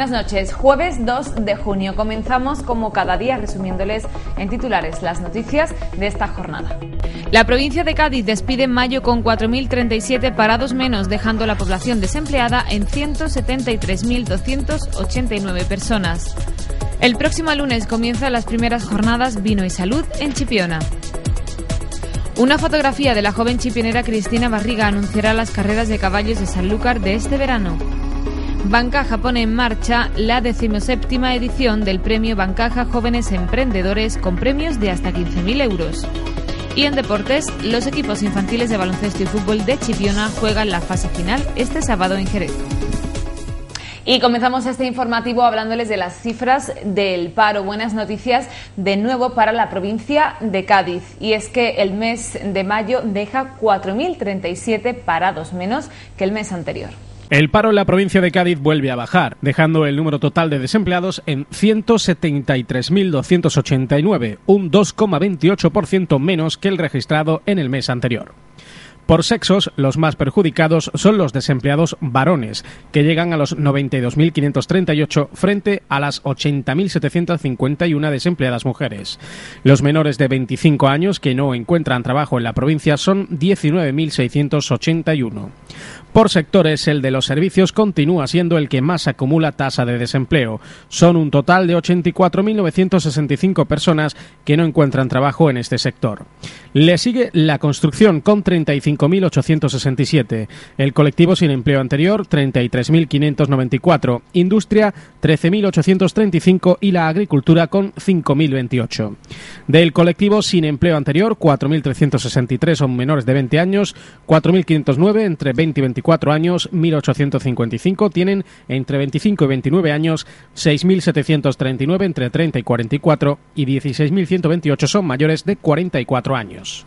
Buenas noches. Jueves 2 de junio. Comenzamos como cada día resumiéndoles en titulares las noticias de esta jornada. La provincia de Cádiz despide en mayo con 4.037 parados menos, dejando la población desempleada en 173.289 personas. El próximo lunes comienzan las primeras jornadas Vino y Salud en Chipiona. Una fotografía de la joven chipionera Cristina Barriga anunciará las carreras de caballos de Sanlúcar de este verano. Bancaja pone en marcha la decimoséptima edición del premio Bancaja Jóvenes Emprendedores con premios de hasta 15.000 euros. Y en deportes, los equipos infantiles de baloncesto y fútbol de Chipiona juegan la fase final este sábado en Jerez. Y comenzamos este informativo hablándoles de las cifras del paro. Buenas noticias de nuevo para la provincia de Cádiz. Y es que el mes de mayo deja 4.037 parados menos que el mes anterior. El paro en la provincia de Cádiz vuelve a bajar, dejando el número total de desempleados en 173.289, un 2,28% menos que el registrado en el mes anterior. Por sexos, los más perjudicados son los desempleados varones, que llegan a los 92.538 frente a las 80.751 desempleadas mujeres. Los menores de 25 años que no encuentran trabajo en la provincia son 19.681. Por sectores, el de los servicios continúa siendo el que más acumula tasa de desempleo. Son un total de 84.965 personas que no encuentran trabajo en este sector. Le sigue la construcción con 35.867, el colectivo sin empleo anterior 33.594, industria 13.835 y la agricultura con 5.028. Del colectivo sin empleo anterior 4.363 son menores de 20 años, 4.509 entre 20 y 24 años, 1.855 tienen entre 25 y 29 años, 6.739 entre 30 y 44 y 16.128 son mayores de 44 años.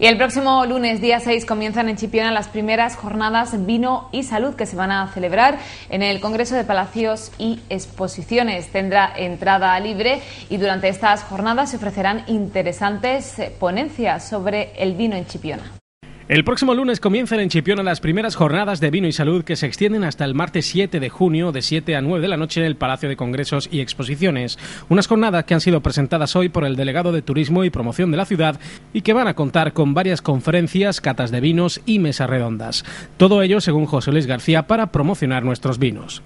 Y el próximo lunes, día 6, comienzan en Chipiona las primeras jornadas Vino y Salud que se van a celebrar en el Congreso de Palacios y Exposiciones. Tendrá entrada libre y durante estas jornadas se ofrecerán interesantes ponencias sobre el vino en Chipiona. El próximo lunes comienzan en Chipiona las primeras jornadas de vino y salud que se extienden hasta el martes 7 de junio de 7 a 9 de la noche en el Palacio de Congresos y Exposiciones. Unas jornadas que han sido presentadas hoy por el delegado de Turismo y Promoción de la ciudad y que van a contar con varias conferencias, catas de vinos y mesas redondas. Todo ello, según José Luis García, para promocionar nuestros vinos.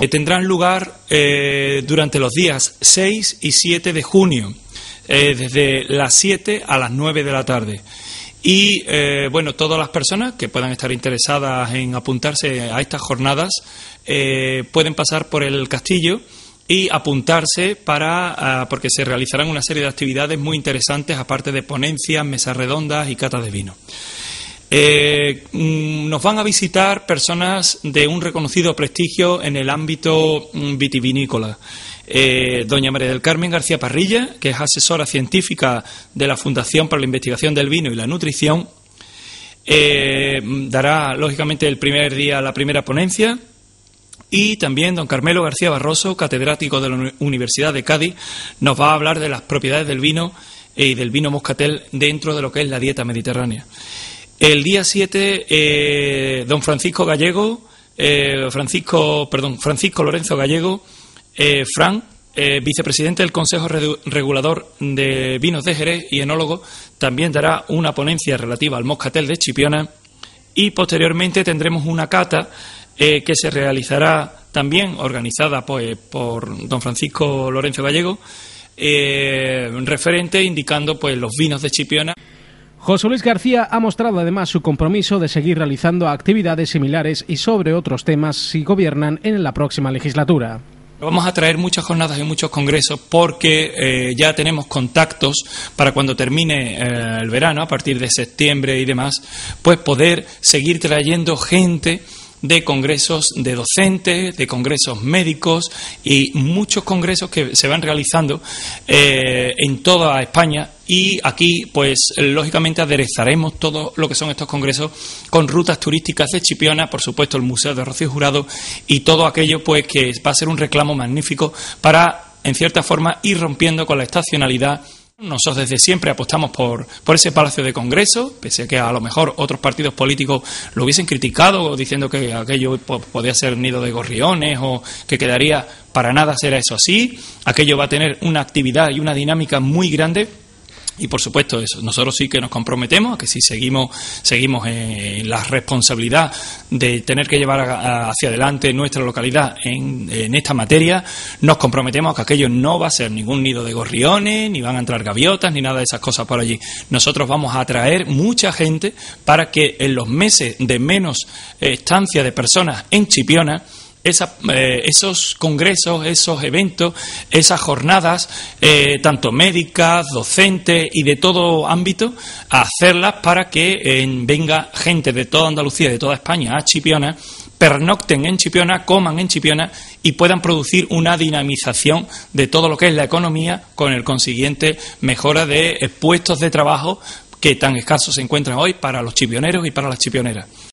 Eh, tendrán lugar eh, durante los días 6 y 7 de junio, eh, desde las 7 a las 9 de la tarde. Y eh, bueno, todas las personas que puedan estar interesadas en apuntarse a estas jornadas eh, pueden pasar por el castillo y apuntarse para ah, porque se realizarán una serie de actividades muy interesantes aparte de ponencias, mesas redondas y catas de vino. Eh, mm, nos van a visitar personas de un reconocido prestigio en el ámbito mm, vitivinícola. Eh, doña María del Carmen García Parrilla, que es asesora científica de la Fundación para la Investigación del Vino y la Nutrición, eh, dará, lógicamente, el primer día la primera ponencia. Y también don Carmelo García Barroso, catedrático de la Universidad de Cádiz, nos va a hablar de las propiedades del vino y del vino moscatel dentro de lo que es la dieta mediterránea. El día 7, eh, don Francisco Gallego, Francisco, perdón, Francisco Lorenzo Gallego, eh, Fran, eh, vicepresidente del Consejo Regulador de Vinos de Jerez y enólogo, también dará una ponencia relativa al moscatel de Chipiona y posteriormente tendremos una cata eh, que se realizará también organizada pues, por don Francisco Lorenzo Gallego, referente indicando pues los vinos de Chipiona. José Luis García ha mostrado además su compromiso de seguir realizando actividades similares y sobre otros temas si gobiernan en la próxima legislatura. Vamos a traer muchas jornadas y muchos congresos porque eh, ya tenemos contactos para cuando termine eh, el verano, a partir de septiembre y demás, pues poder seguir trayendo gente de congresos de docentes, de congresos médicos y muchos congresos que se van realizando eh, en toda España. Y aquí pues lógicamente aderezaremos todo lo que son estos congresos con rutas turísticas de Chipiona, por supuesto el Museo de Rocío Jurado y todo aquello pues que va a ser un reclamo magnífico para en cierta forma ir rompiendo con la estacionalidad Nosotros desde siempre apostamos por, por ese Palacio de Congreso, pese a que a lo mejor otros partidos políticos lo hubiesen criticado diciendo que aquello podía ser nido de gorriones o que quedaría para nada será eso así. Aquello va a tener una actividad y una dinámica muy grande y por supuesto, eso, nosotros sí que nos comprometemos a que si seguimos, seguimos en la responsabilidad de tener que llevar hacia adelante nuestra localidad en, en, esta materia, nos comprometemos a que aquello no va a ser ningún nido de gorriones, ni van a entrar gaviotas, ni nada de esas cosas por allí. Nosotros vamos a atraer mucha gente para que en los meses de menos estancia de personas en Chipiona, eh, esos congresos, esos eventos, esas jornadas, eh, tanto médicas, docentes y de todo ámbito, a hacerlas para que eh, venga gente de toda Andalucía, de toda España a Chipiona, pernocten en Chipiona, coman en Chipiona y puedan producir una dinamización de todo lo que es la economía con el consiguiente mejora de puestos de trabajo que tan escasos se encuentran hoy para los chipioneros y para las chipioneras.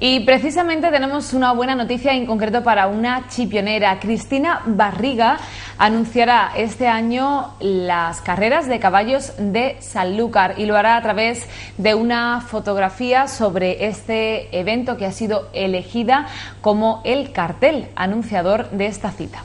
Y precisamente tenemos una buena noticia en concreto para una chipionera. Cristina Barriga anunciará este año las carreras de caballos de Sanlúcar y lo hará a través de una fotografía sobre este evento que ha sido elegida como el cartel anunciador de esta cita.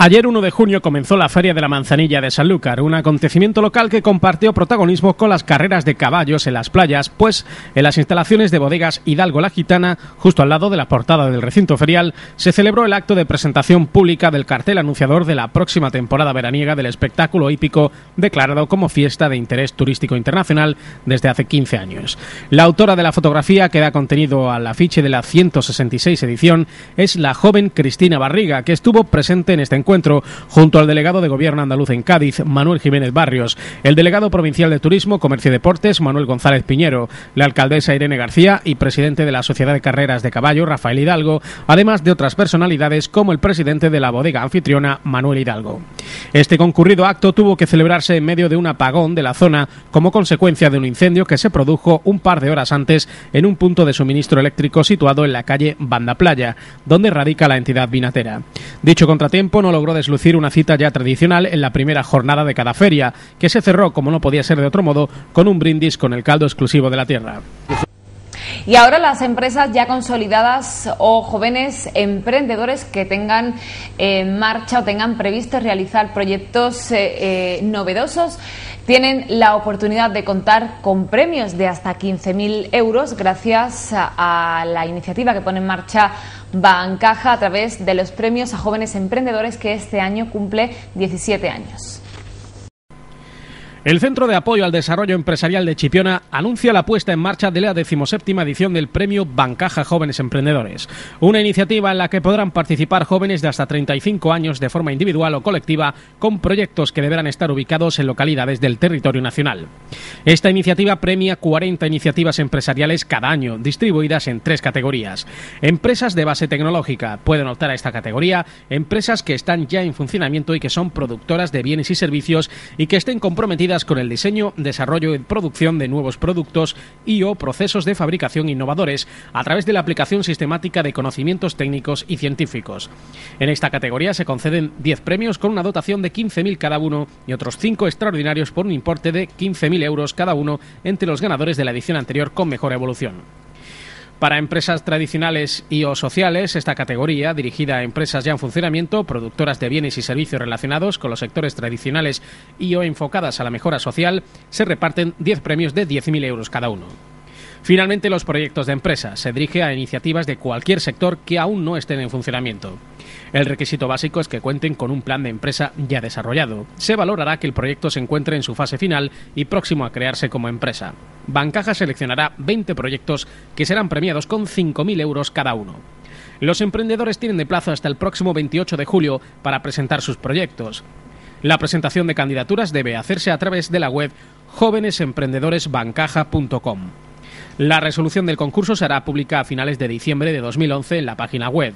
Ayer 1 de junio comenzó la Feria de la Manzanilla de Sanlúcar, un acontecimiento local que compartió protagonismo con las carreras de caballos en las playas, pues en las instalaciones de bodegas Hidalgo la Gitana, justo al lado de la portada del recinto ferial, se celebró el acto de presentación pública del cartel anunciador de la próxima temporada veraniega del espectáculo hípico declarado como fiesta de interés turístico internacional desde hace 15 años. La autora de la fotografía que da contenido al afiche de la 166 edición es la joven Cristina Barriga, que estuvo presente en este encuentro encuentro junto al delegado de Gobierno andaluz en Cádiz, Manuel Jiménez Barrios, el delegado provincial de Turismo, Comercio y Deportes, Manuel González Piñero, la alcaldesa Irene García y presidente de la Sociedad de Carreras de Caballo, Rafael Hidalgo, además de otras personalidades como el presidente de la bodega anfitriona, Manuel Hidalgo. Este concurrido acto tuvo que celebrarse en medio de un apagón de la zona como consecuencia de un incendio que se produjo un par de horas antes en un punto de suministro eléctrico situado en la calle Banda Playa, donde radica la entidad vinatera. Dicho contratiempo no lo logró deslucir una cita ya tradicional en la primera jornada de cada feria, que se cerró, como no podía ser de otro modo, con un brindis con el caldo exclusivo de la tierra. Y ahora las empresas ya consolidadas o jóvenes emprendedores que tengan en marcha o tengan previsto realizar proyectos eh, eh, novedosos tienen la oportunidad de contar con premios de hasta 15.000 euros gracias a la iniciativa que pone en marcha Bancaja a través de los premios a jóvenes emprendedores que este año cumple 17 años. El Centro de Apoyo al Desarrollo Empresarial de Chipiona anuncia la puesta en marcha de la decimoséptima edición del Premio Bancaja Jóvenes Emprendedores, una iniciativa en la que podrán participar jóvenes de hasta 35 años de forma individual o colectiva con proyectos que deberán estar ubicados en localidades del territorio nacional. Esta iniciativa premia 40 iniciativas empresariales cada año, distribuidas en tres categorías. Empresas de base tecnológica pueden optar a esta categoría empresas que están ya en funcionamiento y que son productoras de bienes y servicios y que estén con el diseño, desarrollo y producción de nuevos productos y o procesos de fabricación innovadores a través de la aplicación sistemática de conocimientos técnicos y científicos. En esta categoría se conceden 10 premios con una dotación de 15.000 cada uno y otros 5 extraordinarios por un importe de 15.000 euros cada uno entre los ganadores de la edición anterior con mejor evolución. Para empresas tradicionales y o sociales, esta categoría, dirigida a empresas ya en funcionamiento, productoras de bienes y servicios relacionados con los sectores tradicionales y o enfocadas a la mejora social, se reparten 10 premios de 10.000 euros cada uno. Finalmente, los proyectos de empresa se dirige a iniciativas de cualquier sector que aún no estén en funcionamiento. El requisito básico es que cuenten con un plan de empresa ya desarrollado. Se valorará que el proyecto se encuentre en su fase final y próximo a crearse como empresa. Bancaja seleccionará 20 proyectos que serán premiados con 5.000 euros cada uno. Los emprendedores tienen de plazo hasta el próximo 28 de julio para presentar sus proyectos. La presentación de candidaturas debe hacerse a través de la web jóvenesemprendedores.bancaja.com. La resolución del concurso será pública a finales de diciembre de 2011 en la página web.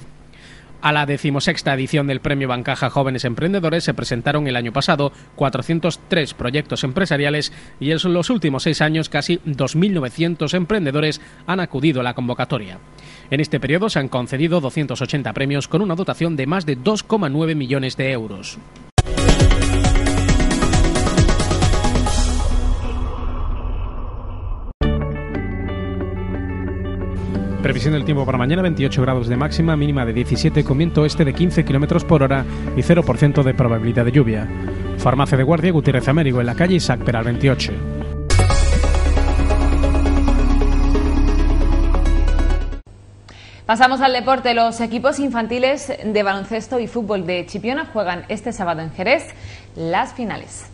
A la decimosexta edición del Premio Bancaja Jóvenes Emprendedores se presentaron el año pasado 403 proyectos empresariales y en los últimos seis años casi 2.900 emprendedores han acudido a la convocatoria. En este periodo se han concedido 280 premios con una dotación de más de 2,9 millones de euros. Previsión del tiempo para mañana 28 grados de máxima, mínima de 17 con viento este de 15 km por hora y 0% de probabilidad de lluvia. Farmacia de Guardia Gutiérrez Américo en la calle Isaac Peral 28. Pasamos al deporte. Los equipos infantiles de baloncesto y fútbol de Chipiona juegan este sábado en Jerez las finales.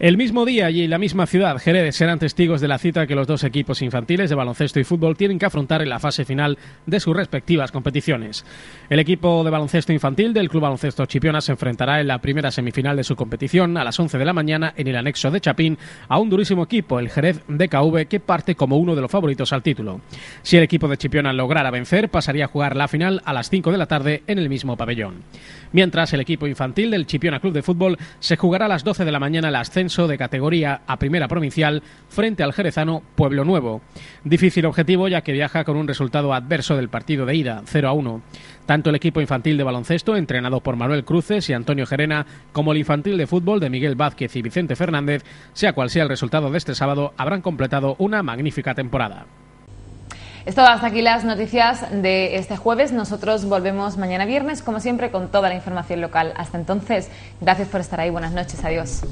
El mismo día y en la misma ciudad, Jerez serán testigos de la cita que los dos equipos infantiles de baloncesto y fútbol tienen que afrontar en la fase final de sus respectivas competiciones. El equipo de baloncesto infantil del Club Baloncesto Chipiona se enfrentará en la primera semifinal de su competición a las 11 de la mañana en el anexo de Chapín a un durísimo equipo, el Jerez DKV, que parte como uno de los favoritos al título. Si el equipo de Chipiona lograra vencer, pasaría a jugar la final a las 5 de la tarde en el mismo pabellón. Mientras el equipo infantil del Chipiona Club de Fútbol se jugará a las 12 de la mañana el ascenso de categoría a primera provincial frente al jerezano Pueblo Nuevo. Difícil objetivo ya que viaja con un resultado adverso del partido de ida, 0 a 1. Tanto el equipo infantil de baloncesto, entrenado por Manuel Cruces y Antonio Gerena, como el infantil de fútbol de Miguel Vázquez y Vicente Fernández, sea cual sea el resultado de este sábado, habrán completado una magnífica temporada. Es todo hasta aquí las noticias de este jueves. Nosotros volvemos mañana viernes, como siempre, con toda la información local. Hasta entonces, gracias por estar ahí. Buenas noches. Adiós.